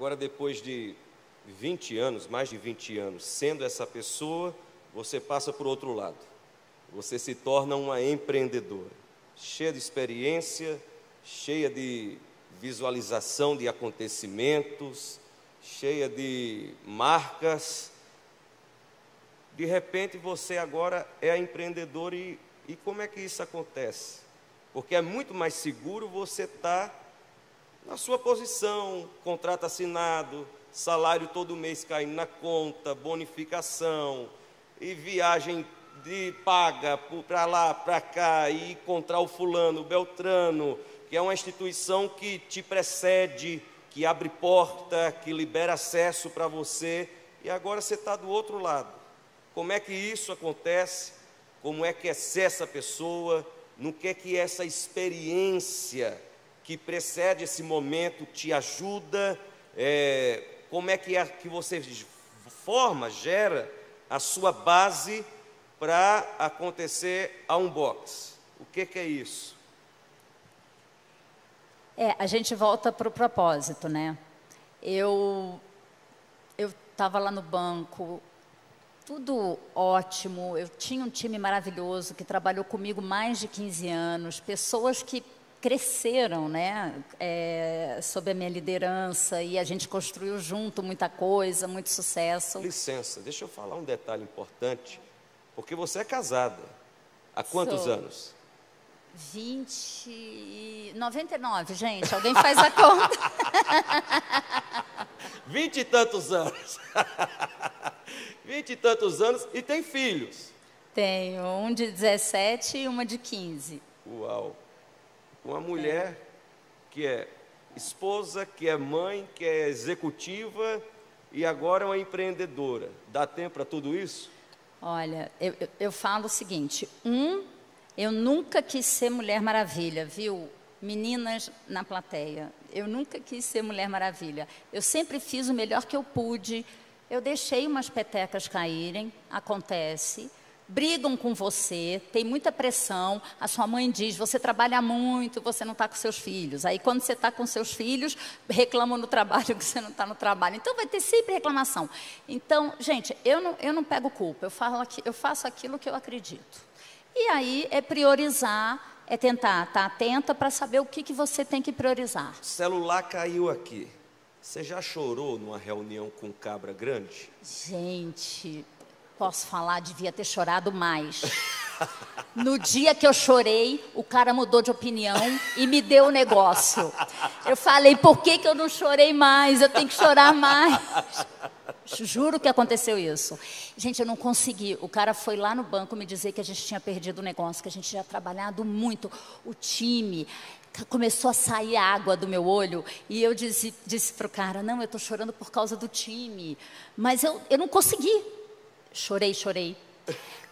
Agora, depois de 20 anos, mais de 20 anos, sendo essa pessoa, você passa por outro lado. Você se torna uma empreendedora, cheia de experiência, cheia de visualização de acontecimentos, cheia de marcas. De repente você agora é a empreendedora e, e como é que isso acontece? Porque é muito mais seguro você estar tá na sua posição, contrato assinado, salário todo mês caindo na conta, bonificação e viagem de paga para lá, para cá e encontrar o fulano, o Beltrano, que é uma instituição que te precede, que abre porta, que libera acesso para você, e agora você está do outro lado. Como é que isso acontece? Como é que é ser essa pessoa? No que é que essa experiência que precede esse momento te ajuda? É, como é que, é que você forma, gera a sua base para acontecer a unbox? O que, que é isso? É, a gente volta para o propósito, né? Eu eu estava lá no banco, tudo ótimo. Eu tinha um time maravilhoso que trabalhou comigo mais de 15 anos, pessoas que cresceram, né, é, sob a minha liderança e a gente construiu junto muita coisa, muito sucesso. Licença, deixa eu falar um detalhe importante, porque você é casada. Há quantos Sou. anos? 20. 99, gente. Alguém faz a conta. Vinte e tantos anos. Vinte e tantos anos e tem filhos. Tenho, um de 17 e uma de 15. Uau. Uma mulher que é esposa, que é mãe, que é executiva e agora é uma empreendedora. Dá tempo para tudo isso? Olha, eu, eu falo o seguinte: um eu nunca quis ser Mulher Maravilha, viu? Meninas na plateia. Eu nunca quis ser Mulher Maravilha. Eu sempre fiz o melhor que eu pude. Eu deixei umas petecas caírem, acontece. Brigam com você, tem muita pressão. A sua mãe diz: você trabalha muito, você não está com seus filhos. Aí, quando você está com seus filhos, reclamam no trabalho que você não está no trabalho. Então, vai ter sempre reclamação. Então, gente, eu não, eu não pego culpa, eu, falo, eu faço aquilo que eu acredito. E aí é priorizar, é tentar estar atenta para saber o que, que você tem que priorizar. O celular caiu aqui. Você já chorou numa reunião com cabra grande? Gente, posso falar, devia ter chorado mais. No dia que eu chorei, o cara mudou de opinião e me deu o negócio. Eu falei, por que, que eu não chorei mais? Eu tenho que chorar mais. Juro que aconteceu isso. Gente, eu não consegui. O cara foi lá no banco me dizer que a gente tinha perdido o negócio, que a gente tinha trabalhado muito. O time começou a sair água do meu olho e eu disse, disse para o cara: Não, eu estou chorando por causa do time. Mas eu, eu não consegui. Chorei, chorei.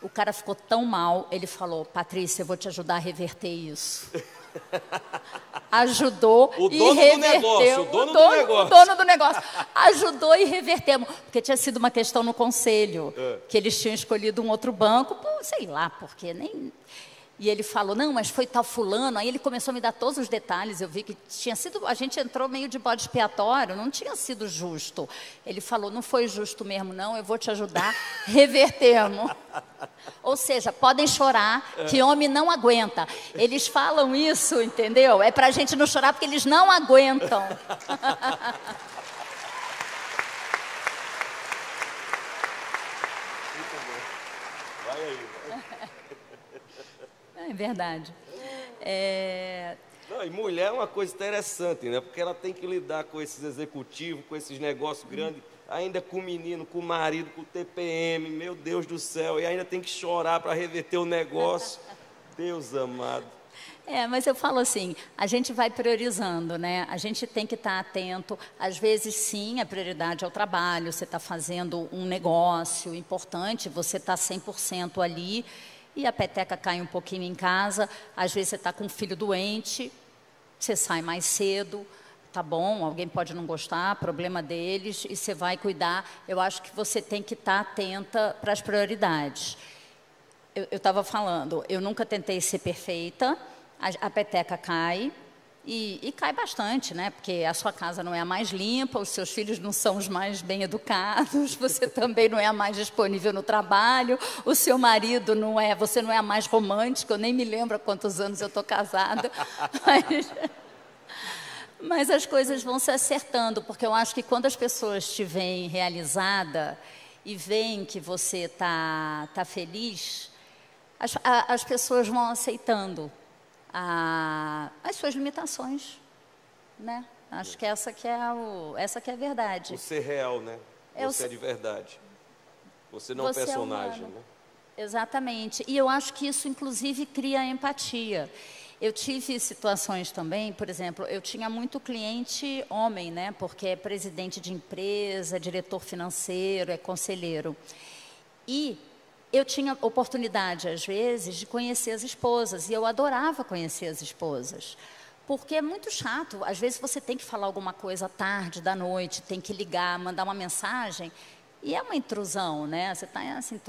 O cara ficou tão mal, ele falou: Patrícia, eu vou te ajudar a reverter isso. Ajudou o e reverteu. Negócio, o dono, o dono do negócio. O dono do negócio. Ajudou e revertemos. Porque tinha sido uma questão no conselho, é. que eles tinham escolhido um outro banco, sei lá, porque nem. E ele falou, não, mas foi tal fulano. Aí ele começou a me dar todos os detalhes. Eu vi que tinha sido, a gente entrou meio de bode expiatório, não tinha sido justo. Ele falou, não foi justo mesmo, não, eu vou te ajudar, revertemos. Ou seja, podem chorar, que homem não aguenta. Eles falam isso, entendeu? É para a gente não chorar porque eles não aguentam. É verdade. É... Não, e mulher é uma coisa interessante, né? Porque ela tem que lidar com esses executivos, com esses negócios grandes, ainda com o menino, com o marido, com o TPM, meu Deus do céu, e ainda tem que chorar para reverter o negócio. Deus amado. É, mas eu falo assim, a gente vai priorizando, né? A gente tem que estar atento. Às vezes, sim, a prioridade é o trabalho. Você está fazendo um negócio importante, você está 100% ali e a peteca cai um pouquinho em casa. Às vezes você está com um filho doente, você sai mais cedo, tá bom, alguém pode não gostar, problema deles, e você vai cuidar. Eu acho que você tem que estar tá atenta para as prioridades. Eu estava falando, eu nunca tentei ser perfeita, a, a peteca cai, E, e, cai bastante, né? Porque a sua casa não é a mais limpa, os seus filhos não são os mais bem educados, você também não é a mais disponível no trabalho, o seu marido não é, você não é a mais romântica, eu nem me lembro há quantos anos eu estou casada. Mas, mas as coisas vão se acertando, porque eu acho que quando as pessoas te veem realizada e veem que você está tá feliz, as, a, as pessoas vão aceitando a, as suas limitações, né? Acho que essa que é o, essa que é a verdade. O ser real, né? É você é de verdade. Você não é um personagem, é né? Exatamente. E eu acho que isso, inclusive, cria empatia. Eu tive situações também, por exemplo, eu tinha muito cliente homem, né? Porque é presidente de empresa, diretor financeiro, é conselheiro. E eu tinha oportunidade, às vezes, de conhecer as esposas, e eu adorava conhecer as esposas. Porque é muito chato, às vezes você tem que falar alguma coisa à tarde, da noite, tem que ligar, mandar uma mensagem, e é uma intrusão, né? Você está se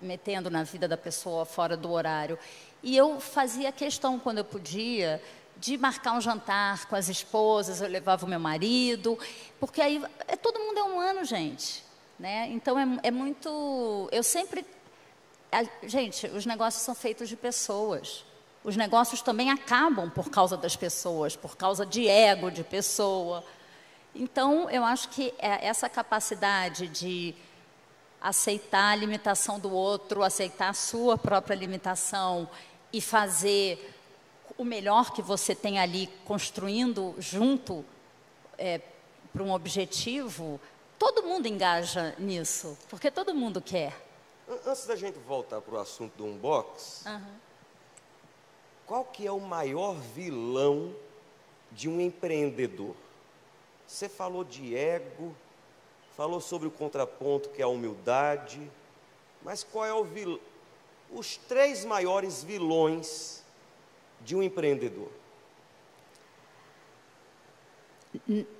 metendo na vida da pessoa fora do horário. E eu fazia questão, quando eu podia, de marcar um jantar com as esposas, eu levava o meu marido, porque aí é, todo mundo é humano, gente. Né? Então é, é muito. Eu sempre a, gente, os negócios são feitos de pessoas. Os negócios também acabam por causa das pessoas, por causa de ego de pessoa. Então, eu acho que é essa capacidade de aceitar a limitação do outro, aceitar a sua própria limitação e fazer o melhor que você tem ali construindo junto é, para um objetivo, todo mundo engaja nisso, porque todo mundo quer. Antes da gente voltar para o assunto do unbox, uhum. qual que é o maior vilão de um empreendedor? Você falou de ego, falou sobre o contraponto que é a humildade, mas qual é o vilão? Os três maiores vilões de um empreendedor.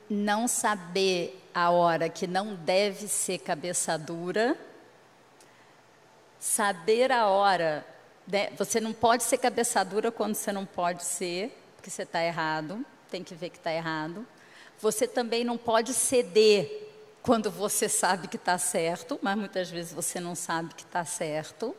não saber a hora que não deve ser cabeça dura saber a hora. Né? Você não pode ser cabeça dura quando você não pode ser, porque você está errado, tem que ver que está errado. Você também não pode ceder quando você sabe que está certo, mas muitas vezes você não sabe que está certo.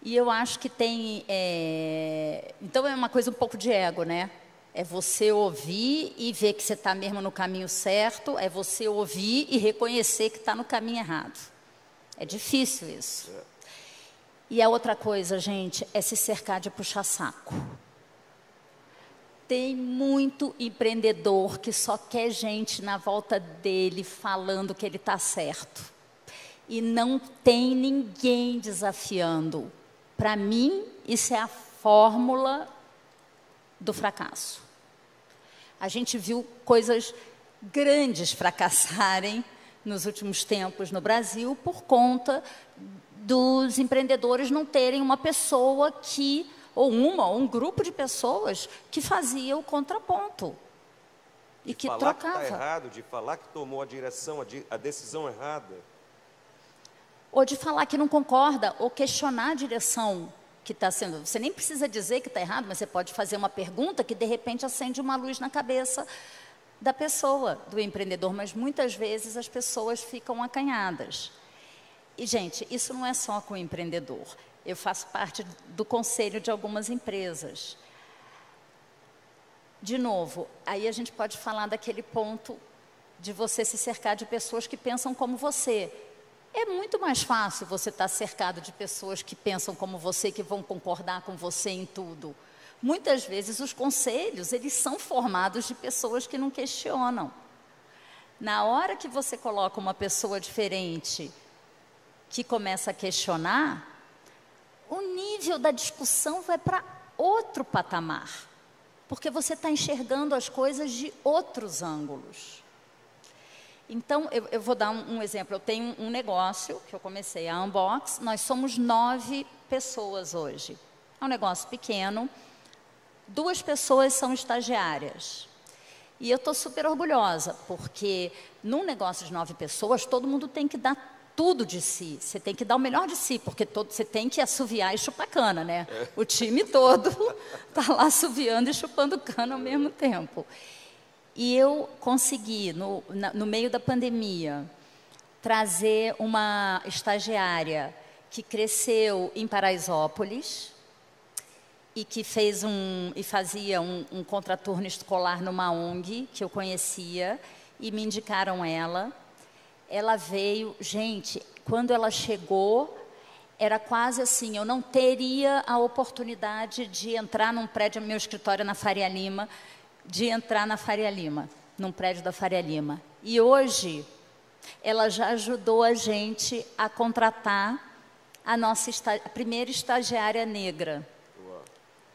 E eu acho que tem. É... Então é uma coisa um pouco de ego, né? É você ouvir e ver que você está mesmo no caminho certo, é você ouvir e reconhecer que está no caminho errado. É difícil isso. E a outra coisa, gente, é se cercar de puxa-saco. Tem muito empreendedor que só quer gente na volta dele falando que ele está certo. E não tem ninguém desafiando. Para mim, isso é a fórmula do fracasso. A gente viu coisas grandes fracassarem nos últimos tempos no Brasil por conta dos empreendedores não terem uma pessoa que, ou uma, ou um grupo de pessoas que fazia o contraponto. E de que falar trocava. que está errado, de falar que tomou a direção, a, di a decisão errada. Ou de falar que não concorda, ou questionar a direção que está sendo. Você nem precisa dizer que está errado, mas você pode fazer uma pergunta que de repente acende uma luz na cabeça da pessoa, do empreendedor, mas muitas vezes as pessoas ficam acanhadas. E, gente, isso não é só com o empreendedor. Eu faço parte do conselho de algumas empresas. De novo, aí a gente pode falar daquele ponto de você se cercar de pessoas que pensam como você. É muito mais fácil você estar cercado de pessoas que pensam como você, que vão concordar com você em tudo. Muitas vezes os conselhos, eles são formados de pessoas que não questionam. Na hora que você coloca uma pessoa diferente que começa a questionar, o nível da discussão vai para outro patamar, porque você está enxergando as coisas de outros ângulos. Então, eu, eu vou dar um, um, exemplo. Eu tenho um negócio que eu comecei a Unbox, nós somos nove pessoas hoje. É um negócio pequeno, duas pessoas são estagiárias. E eu estou super orgulhosa, porque num negócio de nove pessoas, todo mundo tem que dar tudo de si, você tem que dar o melhor de si, porque todo, você tem que assoviar e chupar cana, né? É. O time todo está lá assoviando e chupando cana ao mesmo tempo. E eu consegui, no, na, no meio da pandemia, trazer uma estagiária que cresceu em Paraisópolis e que fez um e fazia um, um contraturno escolar numa ONG que eu conhecia e me indicaram ela ela veio, gente, quando ela chegou, era quase assim, eu não teria a oportunidade de entrar num prédio, meu escritório na Faria Lima, de entrar na Faria Lima, num prédio da Faria Lima. E hoje, ela já ajudou a gente a contratar a nossa a primeira estagiária negra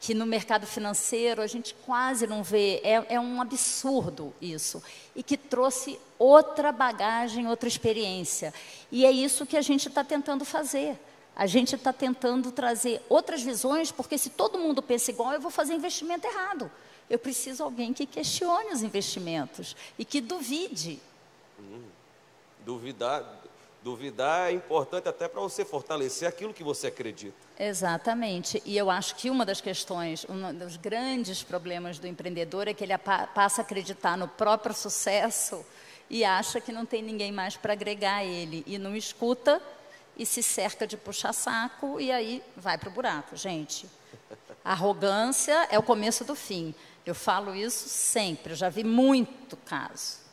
que no mercado financeiro a gente quase não vê, é, é um absurdo isso, e que trouxe outra bagagem, outra experiência. E é isso que a gente está tentando fazer. A gente está tentando trazer outras visões, porque se todo mundo pensa igual, eu vou fazer investimento errado. Eu preciso de alguém que questione os investimentos e que duvide. Hum, duvidar, Duvidar é importante até para você fortalecer aquilo que você acredita. Exatamente. E eu acho que uma das questões, um dos grandes problemas do empreendedor é que ele passa a acreditar no próprio sucesso e acha que não tem ninguém mais para agregar ele. E não escuta e se cerca de puxar saco e aí vai para o buraco, gente. arrogância é o começo do fim. Eu falo isso sempre, eu já vi muito caso.